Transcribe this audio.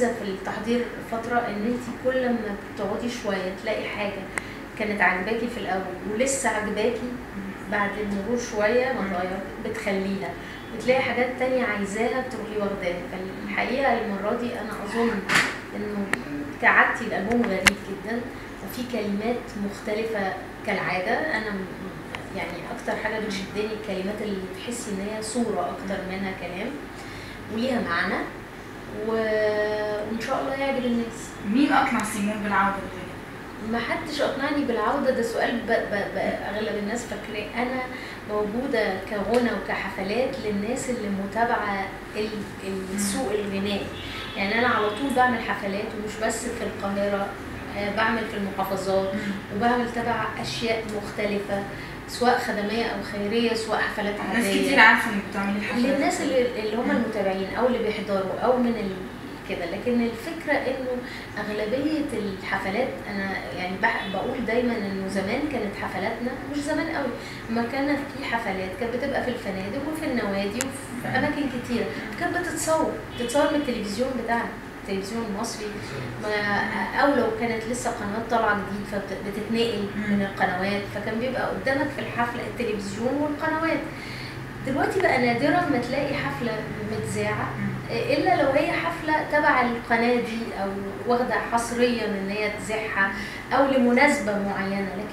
ميزة في التحضير فترة إن انت كل ما بتقعدي شوية تلاقي حاجة كانت عاجباكي في الأول ولسه عاجباكي بعد المرور شوية ما بتخليها. بتلاقي حاجات تانية عايزاها بتروحي واخداها. فالحقيقة المرة دي أنا أظن إنه كعادتي الالبوم غريب جدا وفي كلمات مختلفة كالعادة. أنا يعني أكتر حاجة بتشدني الكلمات اللي تحسي إن هي صورة أكتر منها كلام وليها معنى و... وان شاء الله يعجب الناس. مين أقنع سيمون بالعودة؟ ما حدش أقنعني بالعودة. ده سؤال ب... ب... ب... أغلب الناس فاكراه. أنا موجودة كغنى وكحفلات للناس اللي متابعة ال... السوق الغنائي. يعني أنا على طول بعمل حفلات ومش بس في القاهرة آه، بعمل في المحافظات وبعمل تبع أشياء مختلفة سواء خدمية أو خيرية سواء حفلات ناس عادية. كتير عارفة إنك بتعملي الحفلات. للناس اللي, اللي هم المتابعين أو اللي بيحضروا أو من. كده. لكن الفكرة إنه أغلبية الحفلات أنا يعني بقول دايما إنه زمان كانت حفلاتنا مش زمان قوي ما كان في حفلات كانت بتبقى في الفنادق وفي النوادي وفي أماكن كتيرة. كانت بتتصور بتتصور من التلفزيون بتاعنا التلفزيون المصري أو لو كانت لسه قنوات طالعة جديد فبتتنقل من القنوات. فكان بيبقى قدامك في الحفلة التلفزيون والقنوات. دلوقتي بقى نادرا ما تلاقي حفلة متذاعة. إلا لو هي حفلة تبع القناة دي أو واخدة حصريا إن هي تذاعها أو لمناسبة معينة. لكن